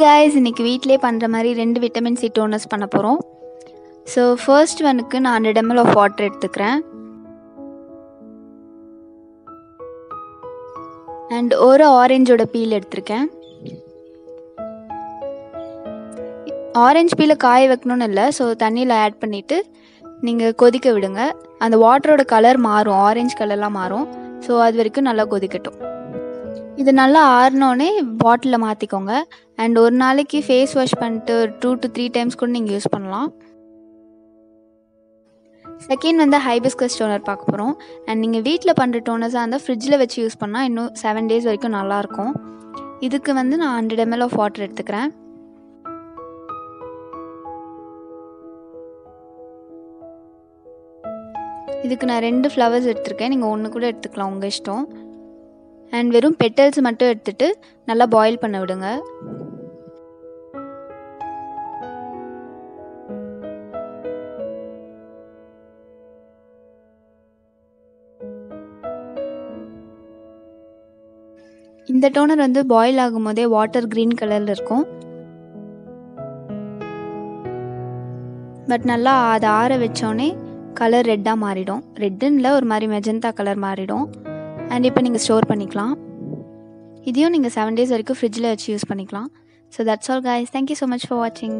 Guys இன்றைக்கி வீட்டிலே பண்ணுற மாதிரி ரெண்டு விட்டமின் சி டோனஸ் பண்ண போகிறோம் ஸோ ஃபர்ஸ்ட் ஒனுக்கு நான் ஹண்ட்ரட் எம்எல் ஆஃப் வாட்டர் எடுத்துக்கிறேன். அண்ட் ஒரு ஆரஞ்சோட பீல் எடுத்திருக்கேன். ஆரஞ்சு பீலை காய வைக்கணும்னு இல்லை ஸோ தண்ணியில் ஆட் பண்ணிவிட்டு நீங்கள் கொதிக்க விடுங்க. அந்த வாட்டரோட கலர் மாறும் ஆரஞ்சு கலர்லாம் மாறும். ஸோ அது வரைக்கும் நல்லா கொதிக்கட்டும். இது நல்லா ஆறினோடனே பாட்டிலில் மாற்றிக்கோங்க அண்ட் ஒரு நாளைக்கு ஃபேஸ் வாஷ் பண்ணிட்டு டூ டு த்ரீ டைம்ஸ் கூட நீங்கள் யூஸ் பண்ணலாம். செகண்ட் வந்து ஹைபிஸ்கஸ் டோனர் பார்க்க போகிறோம் அண்ட் நீங்கள் வீட்டில் பண்ணுற டோனர்ஸாக இருந்தால் ஃப்ரிட்ஜில் வச்சு யூஸ் பண்ணால் இன்னும் செவன் டேஸ் வரைக்கும் நல்லாயிருக்கும் இதுக்கு வந்து நான் ஹண்ட்ரட் எம்எல் ஆஃப் வாட்டர் எடுத்துக்கிறேன். இதுக்கு நான் ரெண்டு ஃப்ளவர்ஸ் எடுத்திருக்கேன். நீங்கள் ஒன்று கூட எடுத்துக்கலாம் உங்கள் இஷ்டம். அண்ட் வெறும் பெட்டல்ஸ் மட்டும் எடுத்துகிட்டு நல்லா பாயில் பண்ண விடுங்க. இந்த டோனர் வந்து பாயில் ஆகும் போதே வாட்டர் க்ரீன் கலரில் இருக்கும். பட் நல்லா அதை ஆற வச்சோடனே கலர் ரெட்டாக மாறிடும். ரெட்டுன்னு ஒரு மாதிரி மெஜந்தா கலர் மாறிடும். அண்ட் இப்போ நீங்கள் ஸ்டோர் பண்ணிக்கலாம். இதையும் நீங்கள் செவன் டேஸ் வரைக்கும் ஃப்ரிட்ஜில் வச்சு யூஸ் பண்ணிக்கலாம். So that's all guys thank you so much for வாட்சிங்